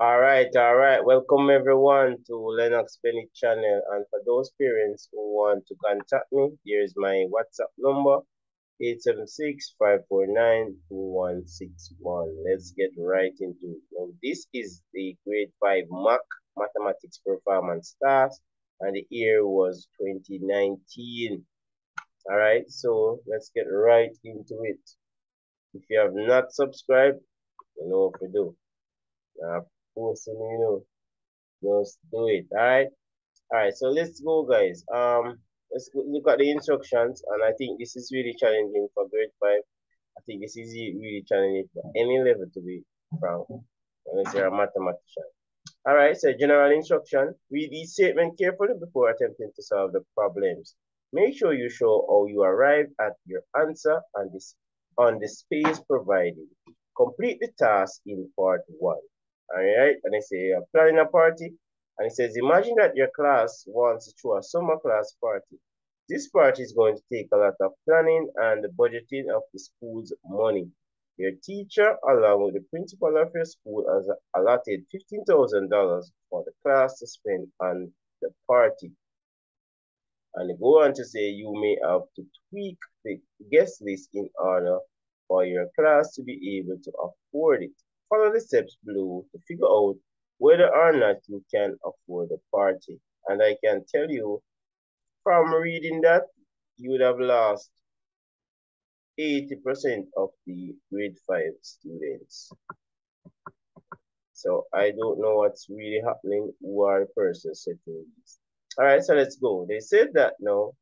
All right, all right. Welcome everyone to Lenox Bennett channel. And for those parents who want to contact me, here's my WhatsApp number 876-549-2161. Let's get right into it. Now, this is the grade 5 MAC Mathematics Performance Task, and the year was 2019. All right, so let's get right into it. If you have not subscribed, you know what to do. Uh, posting, you know, just do it. All right, all right. So let's go, guys. Um, let's look at the instructions, and I think this is really challenging for grade five. I think this is really challenging for any level to be frank, unless you're a mathematician. All right, so general instruction. Read each statement carefully before attempting to solve the problems. Make sure you show how you arrive at your answer on this on the space provided. Complete the task in part one. All right, and they say you're planning a party, and it says, imagine that your class wants to throw a summer class party. This party is going to take a lot of planning and the budgeting of the school's money. Your teacher, along with the principal of your school, has allotted $15,000 for the class to spend on the party. And they go on to say you may have to tweak the guest list in order for your class to be able to afford it. Follow the steps below to figure out whether or not you can afford the party. And I can tell you from reading that, you would have lost 80% of the grade 5 students. So I don't know what's really happening, who are the persons setting these. All right, so let's go. They said that now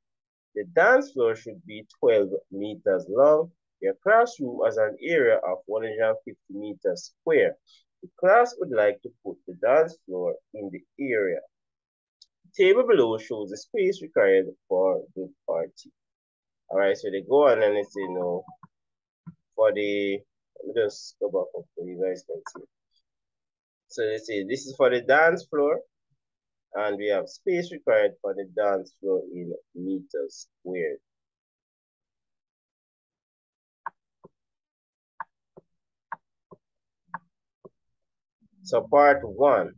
the dance floor should be 12 meters long. Your classroom has an area of 150 meters square. The class would like to put the dance floor in the area. The table below shows the space required for the party. All right, so they go on and they say, no, for the, let me just go back up so you guys can see. So they say this is for the dance floor, and we have space required for the dance floor in meters squared. So part one.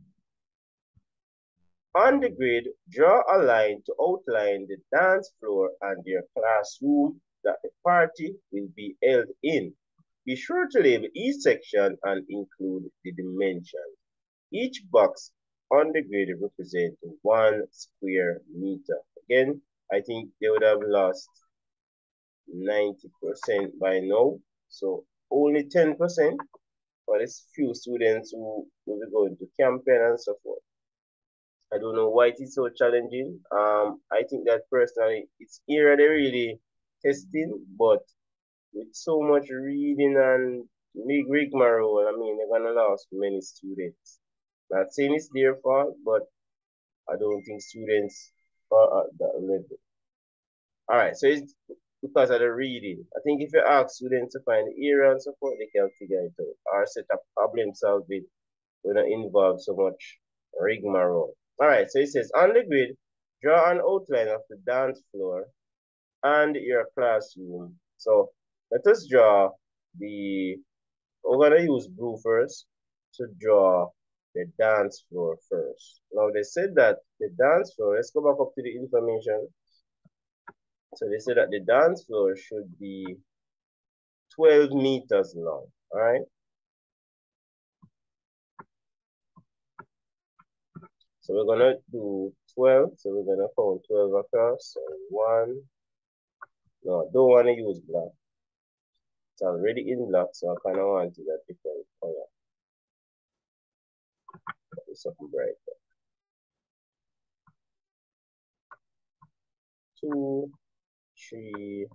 On the grid, draw a line to outline the dance floor and your classroom that the party will be held in. Be sure to label each section and include the dimensions. Each box on the grid represents one square meter. Again, I think they would have lost 90% by now. So only 10% for this few students who will be going to Campion and so forth. I don't know why it is so challenging. Um, I think that personally, it's here really testing, but with so much reading and big rigmarole, I mean, they're gonna lose many students. Not saying it's their fault, but I don't think students are at that level. All right, so it's because of the reading. I think if you ask students to find the area and forth, they can figure it out. Or set up problem solving will not involve so much rigmarole. All right, so it says on the grid, draw an outline of the dance floor and your classroom. So let us draw the, we're gonna use blue first to draw the dance floor first. Now they said that the dance floor, let's go back up to the information. So they say that the dance floor should be 12 meters long, all right? So we're gonna do 12. So we're gonna count 12 across. So one. No, don't want to use black. It's already in black, so I kind of want it a different color. Something bright. Two, three,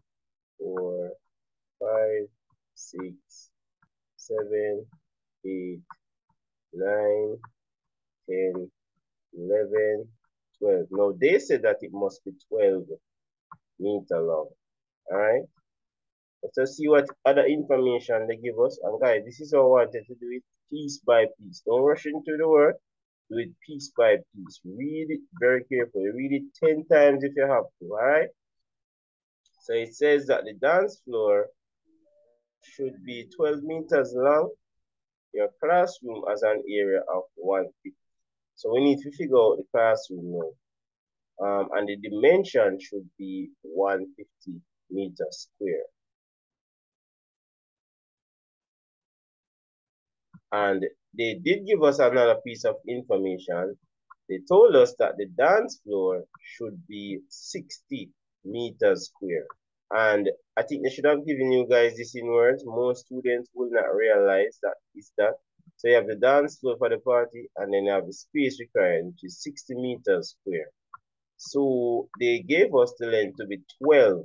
four, five, six, seven, eight, nine, ten, 11, 12. Now, they said that it must be 12 meter long. All right. Let's see what other information they give us. And guys, this is how I wanted to do it piece by piece. Don't rush into the work. Do it piece by piece. Read it very carefully. Read it 10 times if you have to. All right. So it says that the dance floor should be 12 meters long your classroom has an area of 150. So we need to figure out the classroom now. Um, and the dimension should be 150 meters square. And they did give us another piece of information. They told us that the dance floor should be 60 meters square. And I think they should have given you guys this in words. Most students will not realize that is that. So you have the dance floor for the party, and then you have the space required, which is 60 meters square. So they gave us the length to be 12.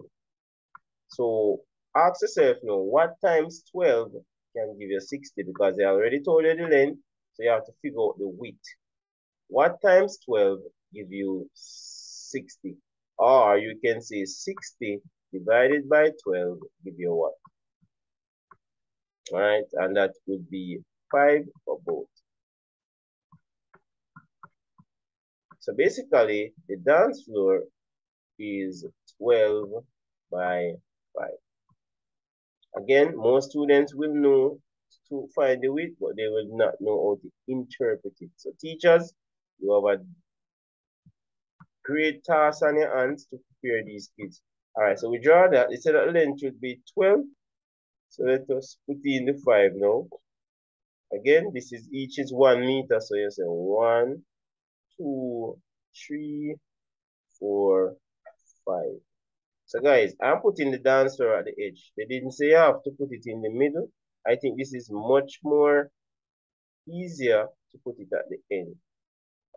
So ask yourself now, what times 12 can give you 60? Because they already told you the length, so you have to figure out the width. What times 12 give you 60? Or you can say 60 divided by 12 give you what? All right, and that would be 5 for both. So basically, the dance floor is 12 by 5. Again, most students will know to find the width, but they will not know how to interpret it. So teachers, you have a great task on your hands to prepare these kids all right, so we draw that. They said that length should be 12. So let us put in the 5 now. Again, this is each is 1 meter. So you say one, two, three, four, five. So guys, I'm putting the dancer at the edge. They didn't say you have to put it in the middle. I think this is much more easier to put it at the end.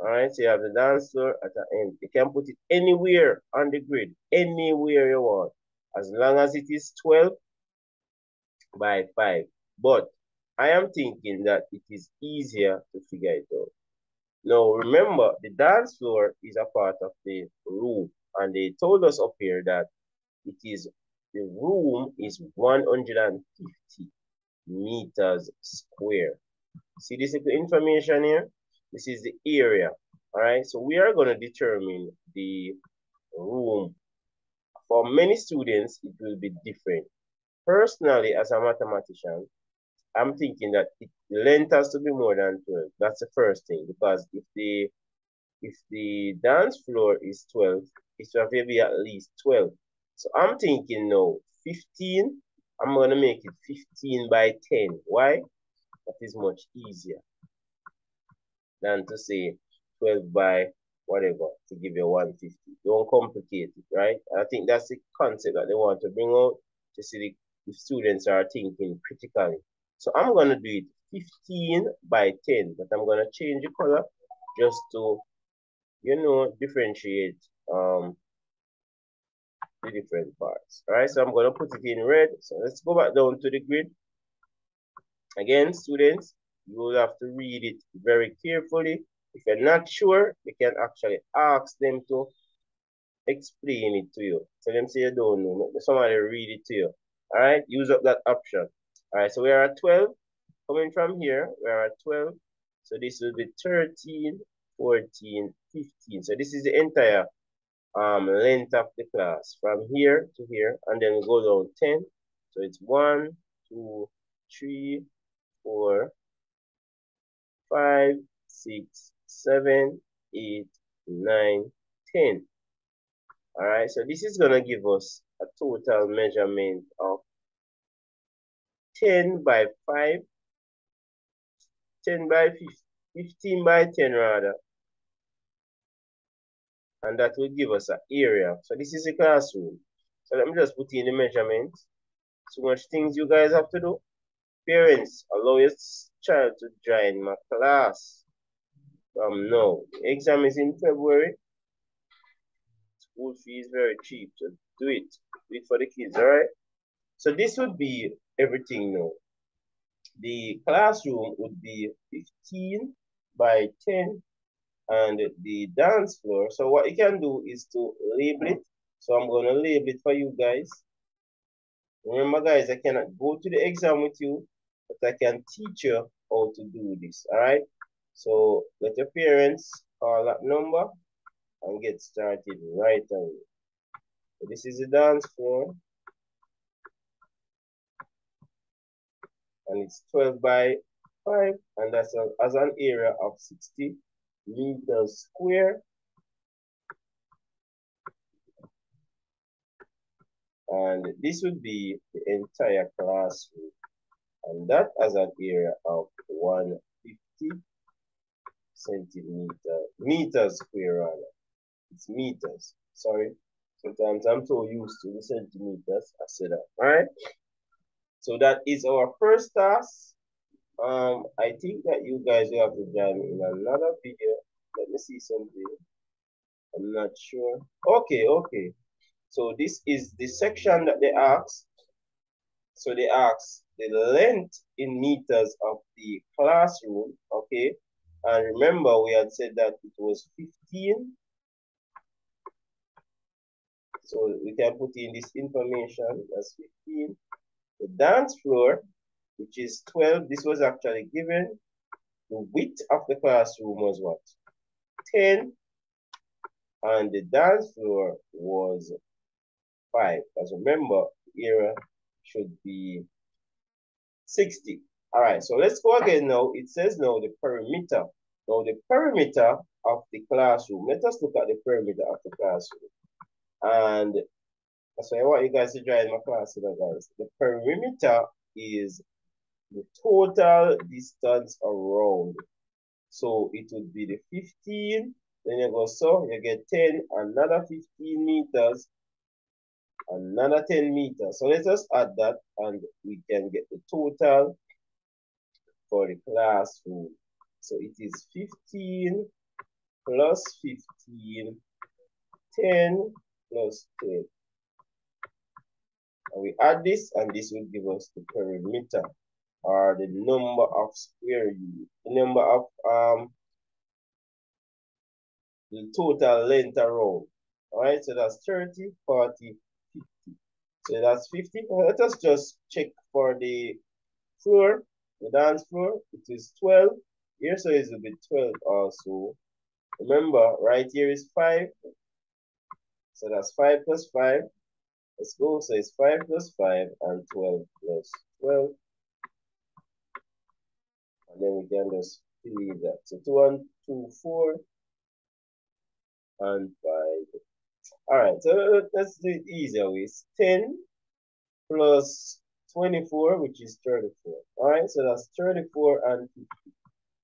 All right, so you have the dance floor at the end. You can put it anywhere on the grid, anywhere you want, as long as it is 12 by 5. But I am thinking that it is easier to figure it out. Now, remember, the dance floor is a part of the room, and they told us up here that it is the room is 150 meters square. See this information here? This is the area. All right, so we are going to determine the room. For many students, it will be different. Personally, as a mathematician, I'm thinking that it, the length has to be more than 12. That's the first thing, because if the if the dance floor is 12, it should be at least 12. So I'm thinking now, 15, I'm going to make it 15 by 10. Why? That is much easier than to say 12 by whatever to give you 150. Don't complicate it, right? I think that's the concept that they want to bring out to see the students are thinking critically. So I'm going to do it 15 by 10, but I'm going to change the color just to, you know, differentiate um, the different parts. All right, so I'm going to put it in red. So let's go back down to the grid. Again, students, you will have to read it very carefully. If you're not sure, you can actually ask them to explain it to you. So them say you don't know. Somebody read it to you. All right, use up that option. All right, so we are at 12. Coming from here, we are at 12. So this will be 13, 14, 15. So this is the entire um, length of the class from here to here. And then we go down 10. So it's 1, 2, 3, 4, five, six, seven, eight, nine, ten. All right, so this is gonna give us a total measurement of 10 by 5, 10 by 15 by 10 rather. And that will give us an area. So this is a classroom. So let me just put in the measurements. So much things you guys have to do. Parents, allow your child to join my class Um, no, Exam is in February. School fee is very cheap, so do it. Do it for the kids, all right? So this would be everything now. The classroom would be 15 by 10 and the dance floor. So what you can do is to label it. So I'm to label it for you guys. Remember guys, I cannot go to the exam with you but I can teach you how to do this, all right? So let your parents call that number and get started right away. So this is the dance floor. And it's 12 by 5 and that's a, as an area of 60 meters square and this would be the entire classroom and that has an area of 150 centimeter meters square rather. It's meters sorry. Sometimes i'm so used to the centimeters i said that all right? So that is our first task. Um i think that you guys will have to join me in another video. Let me see something. I'm not sure. Okay okay. So this is the section that they asked so they asked the length in meters of the classroom okay and remember we had said that it was 15 so we can put in this information as 15 the dance floor which is 12. This was actually given. The width of the classroom was what? 10. And the dance floor was 5. As remember, area should be 60. All right, so let's go again now. It says now the perimeter. Now the perimeter of the classroom. Let us look at the perimeter of the classroom. And so I want you guys to join my class, guys. The perimeter is the total distance around. So it would be the 15, then you go so, you get 10, another 15 meters, another 10 meters. So let's just add that and we can get the total for the classroom. So it is 15 plus 15, 10 plus 10. And we add this and this will give us the perimeter or the number of square units, the number of um the total length around. Alright, so that's 30, 40, 50. So that's 50. Uh, let us just check for the floor, the dance floor. It is 12. Here, so it's a bit 12 also. Remember, right here is 5. So that's 5 plus 5. Let's go. So it's 5 plus 5 and 12 plus 12 and then we can just fill that. So two and two, four, and five. All right, so uh, let's do it easier ways. 10 plus 24, which is 34. All right, so that's 34 and 50.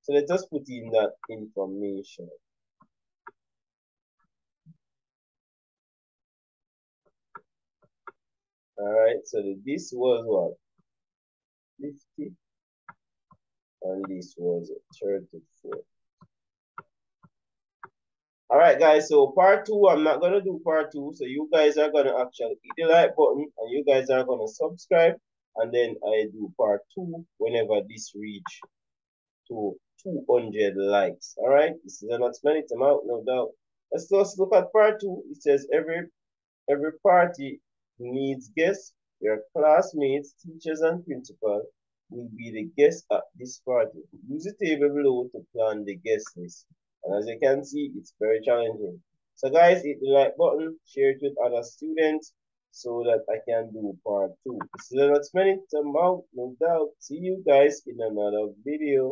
So let's just put in that information. All right, so this was what? 50 and this was 34. All right, guys, so part two, I'm not going to do part two. So you guys are going to actually hit the like button and you guys are going to subscribe. And then I do part two whenever this reach to 200 likes. All right, this is an explanation out, no doubt. Let's just look at part two. It says every every party needs guests, your classmates, teachers, and principal will be the guests at this party. Use the table below to plan the guest list. And as you can see, it's very challenging. So guys, hit the like button, share it with other students so that I can do part two. This is an experiment about, no doubt. See you guys in another video.